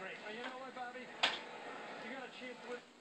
great. But you know what, Bobby? You got a chance with...